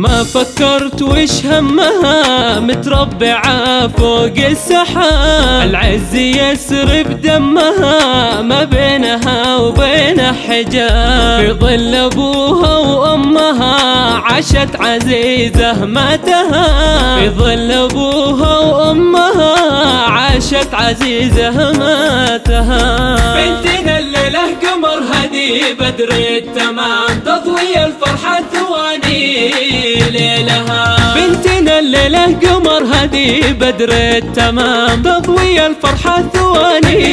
ما فكرت وش همها متربعة فوق السحاب العز يسرب دمها ما بينها وبين حجاب في ظل أبوها وأمها عاشت عزيزة ما تهاب في ظل أبوها وأمها عاشت عزيزة ما تهاب بنتنا الليلة قمر هدي بدر التمام تضوي الفرحة ثواني. ليلها بنتنا الليلة قمر هدي بدر التمام تضوي الفرحة ثواني.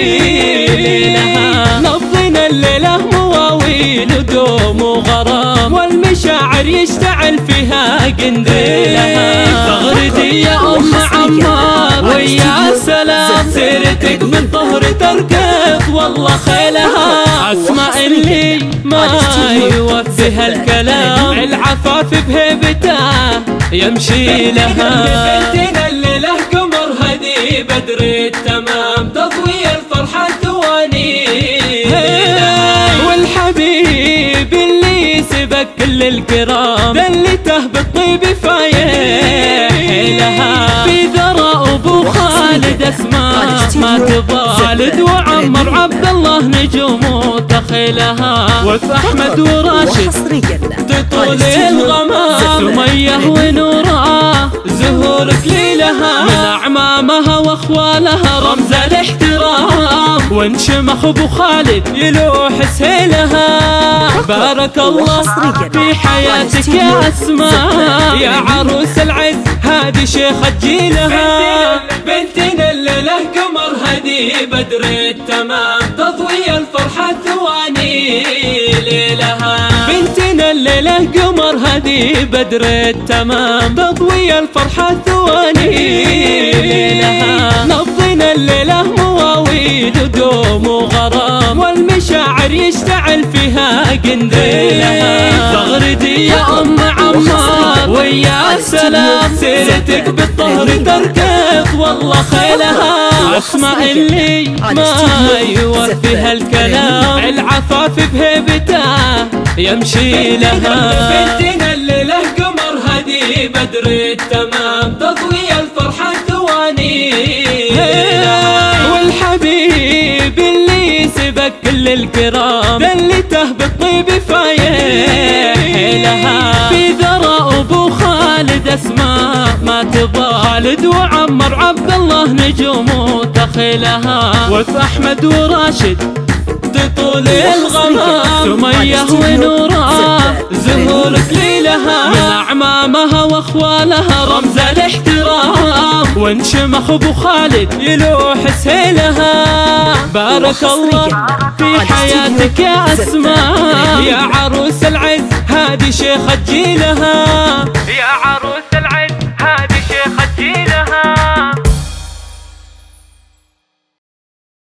نبضنا الليلة مواويل ودوم وغرام. والمشاعر يشتعل فيها قنديلها تغردي يا أم عمار. ويا سلام. سيرتك من طهر تركض والله خيلها. أسمع اللي ما يوفيها الكلام العفاف بهيبته يمشي لها. بنتنا الليلة قمر هدي بدر التمام تضوي الفرحة ثواني. والحبيب اللي سبق كل الكرام دلته بالطيب فايح لها في ذرى أبو خالد أسماء ما تبالد وعمر عبد الله نجوم تخيلها وفي احمد وراشد تطول الغمام. سمية ونورا. زهور كليلها. من أعمامها وأخوالها. رمز الاحترام. وانشمخ أبو خالد يلوح سهيلها. بارك الله في حياتك يا أسماء. يا عروس العز هذه شيخة جيلها. بنتنا الليلة قمر هدي بدر التمام. ثواني ليلها بنتنا الليلة قمر هدي بدر التمام. تضوي الفرحة ثواني لها نبضنا الليلة مواويل ودوم وغرام. والمشاعر يشتعل فيها قنديلها تغردي يا أم عمار ويا سلام. سيرتك بالطهر تركض والله خيلها. اسمع اللي ما يوفيها الكلام العفاف بهيبته يمشي لها. بنتنا الليلة قمر هدي بدر التمام تضوي الفرحة ثواني والحبيب اللي سبق كل الكرام. دلته بالطيب فايح لها. في ذرى أبو خالد أسماء ما تبالد وعمر عبد الله نجوم. تخيلها وفي أحمد وراشد تطول الغمام سمية ونورا زهور كليلها من أعمامها وأخوالها. رمز الاحترام. وانشمخ أبو خالد يلوح سهيلها. بارك الله في حياتك يا أسماء. يا عروس العز. هذه شيخة جيلها